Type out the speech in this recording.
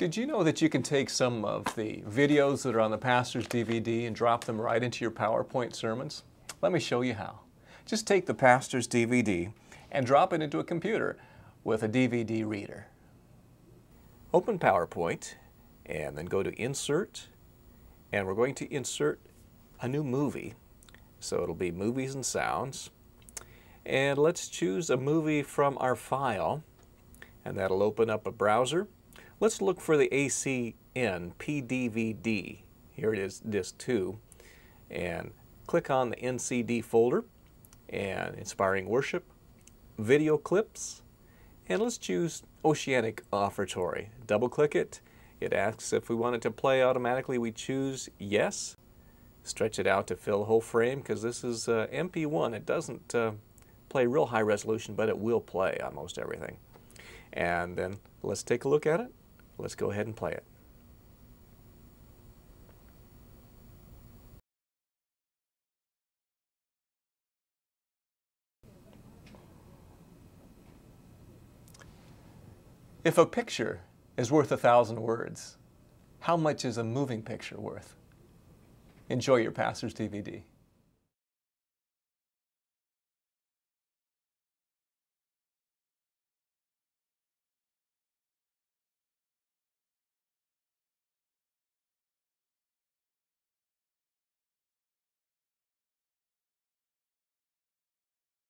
Did you know that you can take some of the videos that are on the pastor's DVD and drop them right into your PowerPoint sermons? Let me show you how. Just take the pastor's DVD and drop it into a computer with a DVD reader. Open PowerPoint and then go to Insert and we're going to insert a new movie. So it'll be Movies and Sounds. And let's choose a movie from our file and that'll open up a browser. Let's look for the ACN PDVD. Here it is, disc 2. And click on the NCD folder and Inspiring Worship, Video Clips, and let's choose Oceanic Offertory. Double click it. It asks if we want it to play automatically. We choose yes. Stretch it out to fill the whole frame because this is uh, MP1. It doesn't uh, play real high resolution, but it will play on most everything. And then let's take a look at it. Let's go ahead and play it. If a picture is worth a thousand words, how much is a moving picture worth? Enjoy your pastor's DVD.